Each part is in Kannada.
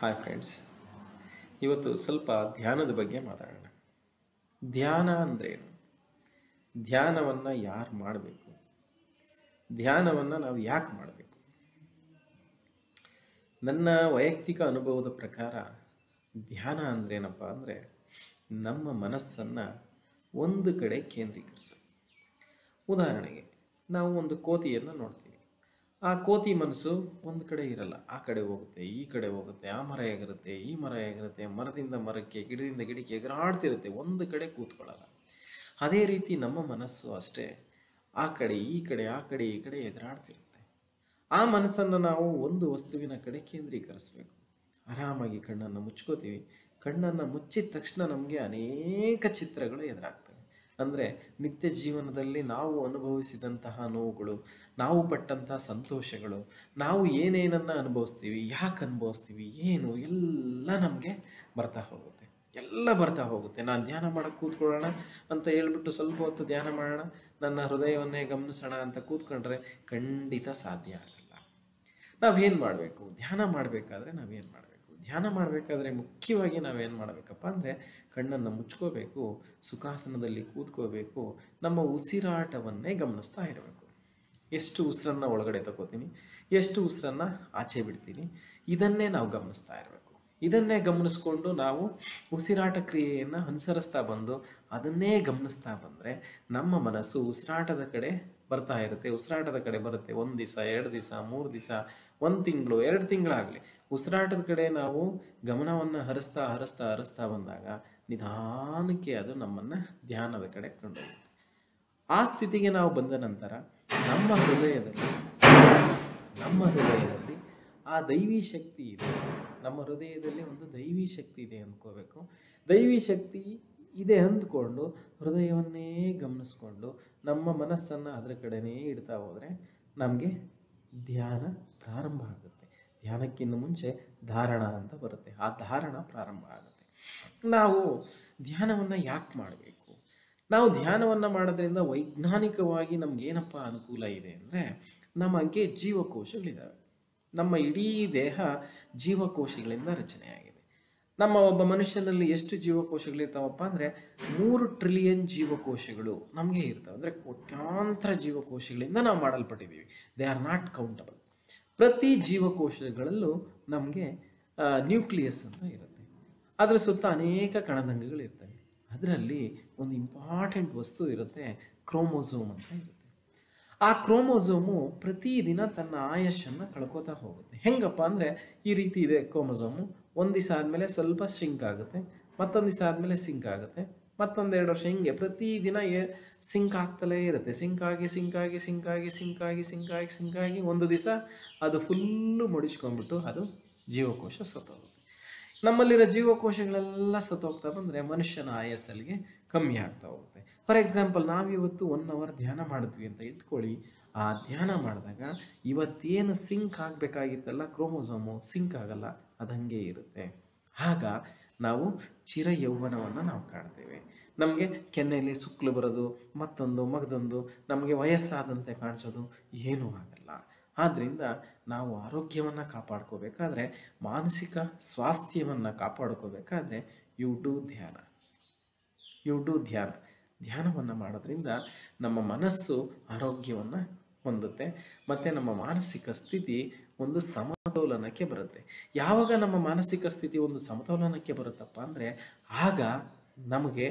ಹಾಯ್ ಫ್ರೆಂಡ್ಸ್ ಇವತ್ತು ಸ್ವಲ್ಪ ಧ್ಯಾನದ ಬಗ್ಗೆ ಮಾತಾಡೋಣ. ಧ್ಯಾನ ಅಂದ್ರೇನು? ಧ್ಯಾನವನ್ನು ಯಾರು ಮಾಡಬೇಕು? ಧ್ಯಾನವನ್ನು ನಾವು ಯಾಕೆ ಮಾಡಬೇಕು? ನನ್ನ ವೈಯಕ್ತಿಕ ಅನುಭವದ ಪ್ರಕಾರ ಧ್ಯಾನ ಅಂದ್ರೇನಪ್ಪ ಅಂದರೆ ನಮ್ಮ ಮನಸ್ಸನ್ನು ಒಂದು ಕಡೆ ಕೇಂದ್ರೀಕರಿಸೋದು. ಉದಾಹರಣೆಗೆ, ನಾವು ಒಂದು ಕೋತಿಯನ್ನು ನೋಡ್ತೀವಿ. ಆ ಕೋತಿ ಮನಸ್ಸು ಒಂದು ಕಡೆ ಇರಲ್ಲ, ಆ ಕಡೆ ಹೋಗುತ್ತೆ, ಈ ಕಡೆ ಹೋಗುತ್ತೆ, ಆ ಮರ ಆಗಿರುತ್ತೆ ಈ ಮರ ಆಗಿರುತ್ತೆ ಮರದಿಂದ ಮರಕ್ಕೆ, ಗಿಡದಿಂದ ಗಿಡಕ್ಕೆ ಎಗರಾಡ್ತಿರುತ್ತೆ ಒಂದು ಕಡೆ ಕೂತ್ಕೊಳ್ಳಲ್ಲ. ಅದೇ ರೀತಿ ನಮ್ಮ ಮನಸ್ಸು ಅಷ್ಟೇ, ಆ ಕಡೆ, ಈ ಕಡೆ, ಆ ಕಡೆ, ಈ ಕಡೆ ಎಗರಾಡ್ತಿರುತ್ತೆ ಆ ಮನಸ್ಸನ್ನು ನಾವು ಒಂದು ವಸ್ತುವಿನ ಕಡೆ ಕೇಂದ್ರೀಕರಿಸಬೇಕು. ಆರಾಮಾಗಿ ಕಣ್ಣನ್ನು ಮುಚ್ಕೋತೀವಿ, ಕಣ್ಣನ್ನು ಮುಚ್ಚಿದ ತಕ್ಷಣ ನಮಗೆ ಅನೇಕ ಚಿತ್ರಗಳು ಎದುರಾಗ್ತವೆ. ಅಂದರೆ ನಿತ್ಯ ಜೀವನದಲ್ಲಿ ನಾವು ಅನುಭವಿಸಿದಂತಹ ನೋವುಗಳು, ನಾವು ಪಟ್ಟಂತಹ ಸಂತೋಷಗಳು, ನಾವು ಏನೇನನ್ನು ಅನುಭವಿಸ್ತೀವಿ, ಯಾಕೆ ಅನುಭವಿಸ್ತೀವಿ, ಏನು, ಎಲ್ಲ ನಮಗೆ ಬರ್ತಾ ಹೋಗುತ್ತೆ. ಎಲ್ಲ ಬರ್ತಾ ಹೋಗುತ್ತೆ. ನಾನು ಧ್ಯಾನ ಮಾಡೋಕ್ಕೆ ಕೂತ್ಕೊಳ್ಳೋಣ ಅಂತ ಹೇಳ್ಬಿಟ್ಟು ಸ್ವಲ್ಪ ಹೊತ್ತು ಧ್ಯಾನ ಮಾಡೋಣ, ನನ್ನ ಹೃದಯವನ್ನೇ ಗಮನಿಸೋಣ ಅಂತ ಕೂತ್ಕೊಂಡ್ರೆ ಖಂಡಿತ ಸಾಧ್ಯ ಆಗಲ್ಲ. ನಾವೇನು ಮಾಡಬೇಕು? ಧ್ಯಾನ ಮಾಡಬೇಕಾದ್ರೆ ನಾವೇನು ಮಾಡಬೇಕು? ಧ್ಯಾನ ಮಾಡಬೇಕಾದ್ರೆ ಮುಖ್ಯವಾಗಿ ನಾವೇನು ಮಾಡಬೇಕಪ್ಪ ಅಂದರೆ ಕಣ್ಣನ್ನು ಮುಚ್ಕೋಬೇಕು, ಸುಖಾಸನದಲ್ಲಿ ಕೂತ್ಕೋಬೇಕು, ನಮ್ಮ ಉಸಿರಾಟವನ್ನೇ ಗಮನಿಸ್ತಾ ಇರಬೇಕು. ಎಷ್ಟು ಉಸಿರನ್ನು ಒಳಗಡೆ ತಗೋತೀನಿ ಎಷ್ಟು ಉಸಿರನ್ನು ಆಚೆ ಬಿಡ್ತೀನಿ, ಇದನ್ನೇ ನಾವು ಗಮನಿಸ್ತಾ ಇರಬೇಕು. ಇದನ್ನೇ ಗಮನಿಸ್ಕೊಂಡು ನಾವು ಉಸಿರಾಟ ಕ್ರಿಯೆಯನ್ನು ಅನುಸರಿಸ್ತಾ ಬಂದು ಅದನ್ನೇ ಗಮನಿಸ್ತಾ ಬಂದರೆ ನಮ್ಮ ಮನಸ್ಸು ಉಸಿರಾಟದ ಕಡೆ ಬರ್ತಾ ಇರುತ್ತೆ, ಉಸಿರಾಟದ ಕಡೆ ಬರುತ್ತೆ, ಒಂದು ದಿವಸ, ಎರಡು ದಿವಸ, ಮೂರು ದಿವಸ, ಒಂದು ತಿಂಗಳು, ಎರಡು ತಿಂಗಳಾಗಲಿ. ಉಸಿರಾಟದ ಕಡೆ ನಾವು ಗಮನವನ್ನು ಹರಿಸ್ತಾ ಹರಿಸ್ತಾ ಹರಿಸ್ತಾ ಬಂದಾಗ ನಿಧಾನಕ್ಕೆ ಅದು ನಮ್ಮನ್ನು ಧ್ಯಾನದ ಕಡೆ ಕೊಂಡೊಯ್ಯುತ್ತೆ. ಆ ಸ್ಥಿತಿಗೆ ನಾವು ಬಂದ ನಂತರ ನಮ್ಮ ಹೃದಯದಲ್ಲಿ ನಮ್ಮ ಹೃದಯದಲ್ಲಿ ಆ ದೈವಿ ಶಕ್ತಿ ಇದೆ. ನಮ್ಮ ಹೃದಯದಲ್ಲಿ ಒಂದು ದೈವಿ ಶಕ್ತಿ ಇದೆ ಅಂದ್ಕೋಬೇಕು. ದೈವಿ ಶಕ್ತಿ ಇದೆ ಅಂದ್ಕೊಂಡು ಹೃದಯವನ್ನೇ ಗಮನಿಸ್ಕೊಂಡು ನಮ್ಮ ಮನಸ್ಸನ್ನು ಅದರ ಕಡೆನೇ ಇಡ್ತಾ ಹೋದರೆ ನಮಗೆ ಧ್ಯಾನ ಪ್ರಾರಂಭ ಆಗುತ್ತೆ. ಧ್ಯಾನಕ್ಕಿಂತ ಮುಂಚೆ ಧಾರಣ ಅಂತ ಬರುತ್ತೆ. ಆ ಧಾರಣ ಪ್ರಾರಂಭ ಆಗುತ್ತೆ. ನಾವು ಧ್ಯಾನವನ್ನು ಯಾಕೆ ಮಾಡಬೇಕು? ನಾವು ಧ್ಯಾನವನ್ನು ಮಾಡೋದ್ರಿಂದ ವೈಜ್ಞಾನಿಕವಾಗಿ ನಮಗೇನಪ್ಪ ಅನುಕೂಲ ಇದೆ ಅಂದರೆ ನಮಗೆ ಜೀವಕೋಶಗಳಿದ್ದಾವೆ ನಮ್ಮ ಇಡೀ ದೇಹ ಜೀವಕೋಶಗಳಿಂದ ರಚನೆಯಾಗಿದೆ. ನಮ್ಮ ಒಬ್ಬ ಮನುಷ್ಯನಲ್ಲಿ ಎಷ್ಟು ಜೀವಕೋಶಗಳಿರ್ತಾವಪ್ಪ ಅಂದರೆ ಮೂರು ಟ್ರಿಲಿಯನ್ ಜೀವಕೋಶಗಳು ನಮಗೆ ಇರ್ತವೆ. ಅಂದರೆ ಕೋಟ್ಯಾಂತರ ಜೀವಕೋಶಗಳಿಂದ ನಾವು ಮಾಡಲ್ಪಟ್ಟಿದ್ದೀವಿ. ದೇ ಆರ್ ನಾಟ್ ಕೌಂಟಬಲ್ ಪ್ರತಿ ಜೀವಕೋಶಗಳಲ್ಲೂ ನಮಗೆ ನ್ಯೂಕ್ಲಿಯಸ್ ಅಂತ ಇರುತ್ತೆ. ಅದರ ಸುತ್ತ ಅನೇಕ ಕಣದಂಗಗಳಿರ್ತವೆ ಅದರಲ್ಲಿ ಒಂದು ಇಂಪಾರ್ಟೆಂಟ್ ವಸ್ತು ಇರುತ್ತೆ ಕ್ರೋಮೋಸೋಮ್ ಅಂತ ಇರುತ್ತೆ. ಆ ಕ್ರೋಮೋಸೋಮು ಪ್ರತಿದಿನ ತನ್ನ ಆಯಸ್ಸನ್ನು ಕಳ್ಕೊತಾ ಹೋಗುತ್ತೆ. ಹೆಂಗಪ್ಪ ಅಂದರೆ ಈ ರೀತಿ ಇದೆ ಕ್ರೋಮೋಸೋಮು ಒಂದು ದಿವಸ ಆದಮೇಲೆ ಸ್ವಲ್ಪ ಸಿಂಕ್ ಆಗುತ್ತೆ, ಮತ್ತೊಂದು ದಿವಸ ಆದಮೇಲೆ ಸಿಂಕ್ ಆಗುತ್ತೆ ಮತ್ತೊಂದೆರಡು ವರ್ಷ ಹಿಂಗೆ ಪ್ರತಿದಿನ ಎ ಸಿಂಕ್ ಆಗ್ತಲೇ ಇರುತ್ತೆ. ಸಿಂಕ್ ಆಗಿ ಸಿಂಕ್ ಆಗಿ ಸಿಂಕ್ ಆಗಿ ಸಿಂಕ್ ಆಗಿ ಸಿಂಕ್ ಆಗಿ ಸಿಂಕ್ ಆಗಿ ಒಂದು ದಿವಸ ಅದು ಫುಲ್ಲು ಮುಡಿಸ್ಕೊಂಡ್ಬಿಟ್ಟು ಅದು ಜೀವಕೋಶ ಸತ್ತೋಗುತ್ತೆ. ನಮ್ಮಲ್ಲಿರೋ ಜೀವಕೋಶಗಳೆಲ್ಲ ಸತ್ತೋಗ್ತಾ ಬಂದರೆ ಮನುಷ್ಯನ ಆಯಸ್ಸಲ್ಲಿಗೆ ಕಮ್ಮಿ ಆಗ್ತಾ ಹೋಗುತ್ತೆ. ಫಾರ್ ಎಕ್ಸಾಂಪಲ್ ನಾವಿವತ್ತು ಒನ್ ಅವರ್ ಧ್ಯಾನ ಮಾಡಿದ್ವಿ ಅಂತ ಇಟ್ಕೊಳ್ಳಿ ಆ ಧ್ಯಾನ ಮಾಡಿದಾಗ ಇವತ್ತೇನು ಸಿಂಕ್ ಆಗಬೇಕಾಗಿತ್ತಲ್ಲ ಕ್ರೋಮೋಸೋಮು ಸಿಂಕ್ ಆಗಲ್ಲ, ಅದು ಹಾಗೆ ಇರುತ್ತೆ. ಆಗ ನಾವು ಚಿರ ಯೌವನವನ್ನು ನಾವು ಕಾಣ್ತೇವೆ. ನಮಗೆ ಕೆನ್ನೆಯಲ್ಲಿ ಸುಕ್ಲು ಬರೋದು, ಮತ್ತೊಂದು ಮಗದೊಂದು ನಮಗೆ ವಯಸ್ಸಾದಂತೆ ಕಾಣಿಸೋದು ಏನೂ ಆಗಲ್ಲ. ಆದ್ದರಿಂದ ನಾವು ಆರೋಗ್ಯವನ್ನು ಕಾಪಾಡ್ಕೋಬೇಕಾದ್ರೆ, ಮಾನಸಿಕ ಸ್ವಾಸ್ಥ್ಯವನ್ನು ಕಾಪಾಡ್ಕೋಬೇಕಾದ್ರೆ ಯು ಡೂ ಧ್ಯಾನ. ಯು ಡೂ ಧ್ಯಾನ. ಧ್ಯಾನವನ್ನು ಮಾಡೋದ್ರಿಂದ ನಮ್ಮ ಮನಸ್ಸು ಆರೋಗ್ಯವನ್ನು ಹೊಂದುತ್ತೆ. ಮತ್ತು ನಮ್ಮ ಮಾನಸಿಕ ಸ್ಥಿತಿ ಒಂದು ಸಮತೋಲನಕ್ಕೆ ಬರುತ್ತೆ. ಯಾವಾಗ ನಮ್ಮ ಮಾನಸಿಕ ಸ್ಥಿತಿ ಒಂದು ಸಮತೋಲನಕ್ಕೆ ಬರುತ್ತಪ್ಪ ಅಂದರೆ ಆಗ ನಮಗೆ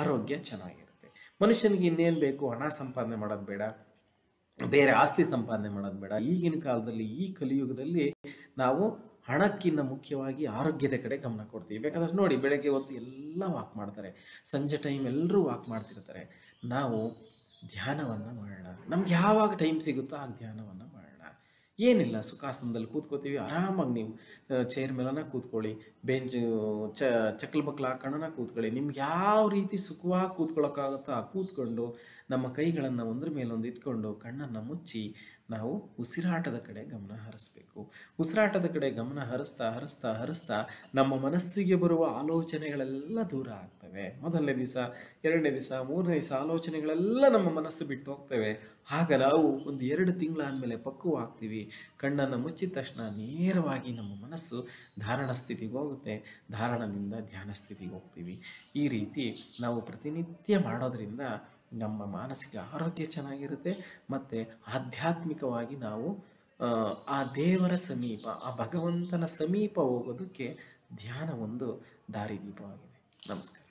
ಆರೋಗ್ಯ ಚೆನ್ನಾಗಿರುತ್ತೆ. ಮನುಷ್ಯನಿಗೆ ಇನ್ನೇನು ಬೇಕು? ಹಣ ಸಂಪಾದನೆ ಮಾಡೋದು ಬೇಡ. ಬೇರೆ ಆಸ್ತಿ ಸಂಪಾದನೆ ಮಾಡೋದು ಬೇಡ. ಈಗಿನ ಕಾಲದಲ್ಲಿ, ಈ ಕಲಿಯುಗದಲ್ಲಿ ನಾವು ಹಣಕ್ಕಿಂತ ಮುಖ್ಯವಾಗಿ ಆರೋಗ್ಯದ ಕಡೆ ಗಮನ ಕೊಡ್ತೀವಿ. ಬೇಕಾದ್ರೆ ನೋಡಿ, ಬೆಳಗ್ಗೆ ಹೊತ್ತು ಎಲ್ಲ ವಾಕ್ ಮಾಡ್ತಾರೆ. ಸಂಜೆ ಟೈಮ್ ಎಲ್ಲರೂ ವಾಕ್ ಮಾಡ್ತಿರ್ತಾರೆ. ನಾವು ಧ್ಯಾನವನ್ನು ಮಾಡೋಣ. ನಮ್ಗೆ ಯಾವಾಗ ಟೈಮ್ ಸಿಗುತ್ತೋ ಆಗ ಧ್ಯಾನವನ್ನು ಮಾಡೋಣ. ಏನಿಲ್ಲ, ಸುಖಾಸನದಲ್ಲಿ ಕೂತ್ಕೋತೀವಿ. ಆರಾಮಾಗಿ ನೀವು ಚೇರ್ ಮೇಲನ ಕೂತ್ಕೊಳ್ಳಿ. ಬೆಂಚ್ ಚಕ್ಲ ಬಕ್ಲ ಹಾಕೋಣ ಕೂತ್ಕೊಳ್ಳಿ. ನಿಮ್ಗೆ ಯಾವ ರೀತಿ ಸುಖವಾಗಿ ಕೂತ್ಕೊಳ್ಳೋಕ್ಕಾಗುತ್ತೋ ಆ ಕೂತ್ಕೊಂಡು ನಮ್ಮ ಕೈಗಳನ್ನು ಒಂದ್ರ ಮೇಲೊಂದು ಇಟ್ಕೊಂಡು ಕಣ್ಣನ್ನು ಮುಚ್ಚಿ ನಾವು ಉಸಿರಾಟದ ಕಡೆ ಗಮನ ಹರಿಸ್ಬೇಕು. ಉಸಿರಾಟದ ಕಡೆ ಗಮನ ಹರಿಸ್ತಾ ಹರಿಸ್ತಾ ಹರಿಸ್ತಾ ನಮ್ಮ ಮನಸ್ಸಿಗೆ ಬರುವ ಆಲೋಚನೆಗಳೆಲ್ಲ ದೂರ ಆಗ್ತವೆ. ಮೊದಲನೇ ದಿವಸ, ಎರಡನೇ ದಿವಸ, ಮೂರನೇ ದಿವಸ ಆಲೋಚನೆಗಳೆಲ್ಲ ನಮ್ಮ ಮನಸ್ಸು ಬಿಟ್ಟು ಹೋಗ್ತವೆ. ಆಗ ನಾವು ಒಂದು ಎರಡು ತಿಂಗಳಾದಮೇಲೆ ಪಕ್ವ ಆಗ್ತೀವಿ ಕಣ್ಣನ್ನು ಮುಚ್ಚಿದ ತಕ್ಷಣ ನೇರವಾಗಿ ನಮ್ಮ ಮನಸ್ಸು ಧಾರಣ ಸ್ಥಿತಿಗೆ ಹೋಗುತ್ತೆ. ಧಾರಣದಿಂದ ಧ್ಯಾನ ಸ್ಥಿತಿಗೆ ಹೋಗ್ತೀವಿ. ಈ ರೀತಿ ನಾವು ಪ್ರತಿನಿತ್ಯ ಮಾಡೋದ್ರಿಂದ ನಮ್ಮ ಮಾನಸಿಕ ಆರೋಗ್ಯ ಚೆನ್ನಾಗಿರುತ್ತೆ ಮತ್ತು ಆಧ್ಯಾತ್ಮಿಕವಾಗಿ ನಾವು ಆ, ದೇವರ ಸಮೀಪ ಆ ಭಗವಂತನ ಸಮೀಪ ಹೋಗೋದಕ್ಕೆ ಧ್ಯಾನ ಒಂದು ದಾರಿದೀಪವಾಗಿದೆ. ನಮಸ್ಕಾರ.